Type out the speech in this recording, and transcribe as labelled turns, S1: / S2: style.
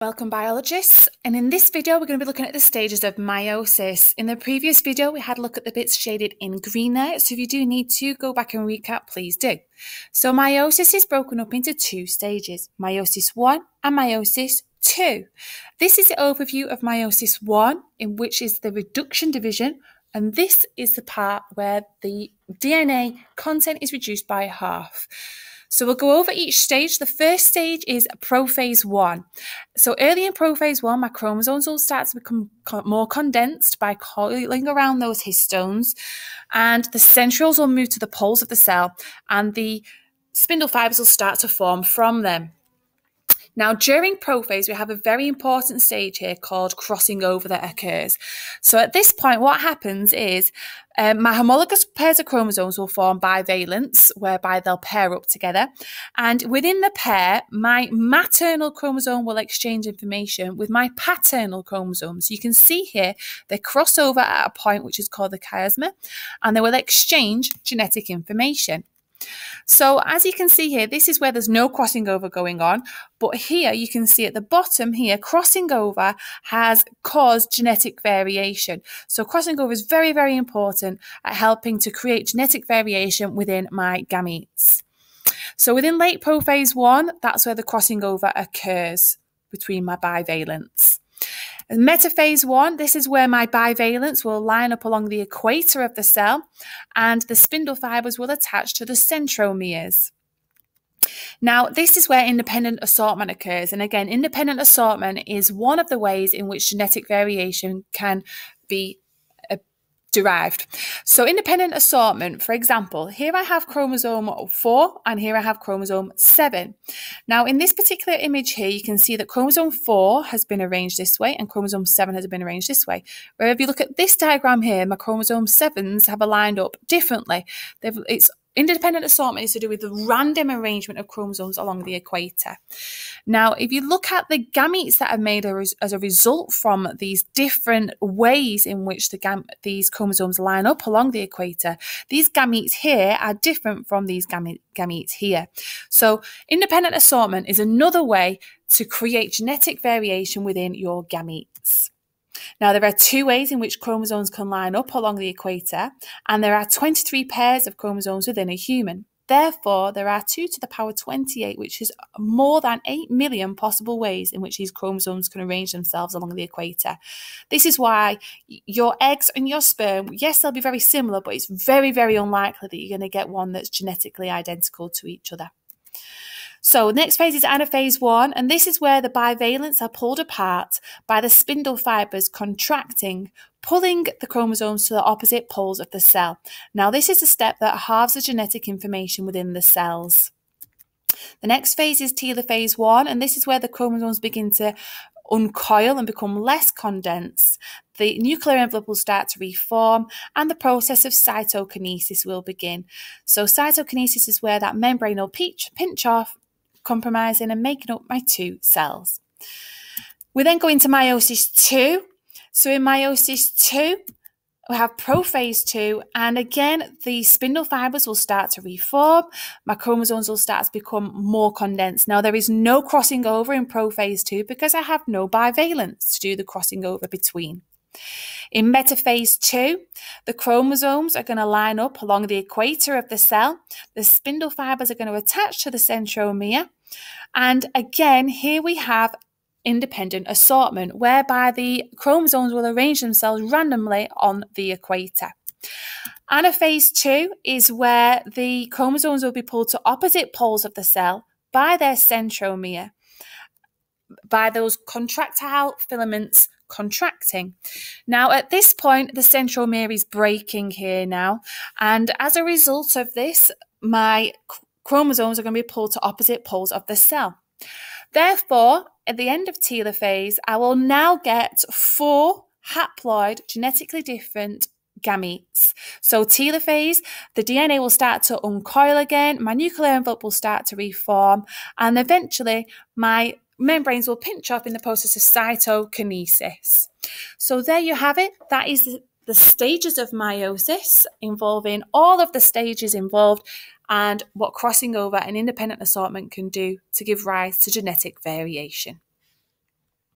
S1: Welcome biologists and in this video we're going to be looking at the stages of meiosis. In the previous video we had a look at the bits shaded in green there so if you do need to go back and recap please do. So meiosis is broken up into two stages, meiosis 1 and meiosis 2. This is the overview of meiosis 1 in which is the reduction division and this is the part where the DNA content is reduced by half. So we'll go over each stage. The first stage is prophase one. So early in prophase one, my chromosomes will start to become more condensed by coiling around those histones, and the centrioles will move to the poles of the cell, and the spindle fibers will start to form from them. Now, during prophase, we have a very important stage here called crossing over that occurs. So, at this point, what happens is um, my homologous pairs of chromosomes will form bivalents, whereby they'll pair up together. And within the pair, my maternal chromosome will exchange information with my paternal chromosome. So, you can see here they cross over at a point which is called the chiasma, and they will exchange genetic information. So as you can see here, this is where there's no crossing over going on. But here you can see at the bottom here, crossing over has caused genetic variation. So crossing over is very, very important at helping to create genetic variation within my gametes. So within late prophase one, that's where the crossing over occurs between my bivalents. Metaphase one, this is where my bivalents will line up along the equator of the cell and the spindle fibers will attach to the centromeres. Now, this is where independent assortment occurs. And again, independent assortment is one of the ways in which genetic variation can be derived. So independent assortment, for example, here I have chromosome 4 and here I have chromosome 7. Now in this particular image here, you can see that chromosome 4 has been arranged this way and chromosome 7 has been arranged this way. Where if you look at this diagram here, my chromosome 7s have aligned up differently. They've, it's Independent assortment is to do with the random arrangement of chromosomes along the equator. Now, if you look at the gametes that are made as a result from these different ways in which the gam- these chromosomes line up along the equator, these gametes here are different from these game- gametes here. So, independent assortment is another way to create genetic variation within your gametes. Now, there are two ways in which chromosomes can line up along the equator, and there are 23 pairs of chromosomes within a human. Therefore, there are 2 to the power 28, which is more than 8 million possible ways in which these chromosomes can arrange themselves along the equator. This is why your eggs and your sperm, yes, they'll be very similar, but it's very, very unlikely that you're going to get one that's genetically identical to each other. So the next phase is anaphase one, and this is where the bivalents are pulled apart by the spindle fibers contracting, pulling the chromosomes to the opposite poles of the cell. Now this is a step that halves the genetic information within the cells. The next phase is telophase one, and this is where the chromosomes begin to uncoil and become less condensed. The nuclear envelope will start to reform and the process of cytokinesis will begin. So, cytokinesis is where that membrane will pinch, pinch off compromising and making up my two cells. We then go into meiosis 2. So in meiosis 2, we have prophase 2, and again, the spindle fibers will start to reform. My chromosomes will start to become more condensed. Now, there is no crossing over in prophase 2 because I have no bivalents to do the crossing over between. In metaphase 2, the chromosomes are going to line up along the equator of the cell. The spindle fibers are going to attach to the centromere. And again, here we have independent assortment, whereby the chromosomes will arrange themselves randomly on the equator. Anaphase 2 is where the chromosomes will be pulled to opposite poles of the cell by their centromere, by those contractile filaments contracting. Now, at this point, the centromere is breaking here now, and as a result of this, my chromosomes are going to be pulled to opposite poles of the cell. Therefore, at the end of telophase, I will now get four haploid, genetically different gametes. So telophase, the DNA will start to uncoil again, my nuclear envelope will start to reform, and eventually my membranes will pinch off in the process of cytokinesis. So there you have it. That is the stages of meiosis involving all of the stages involved and what crossing over and independent assortment can do to give rise to genetic variation.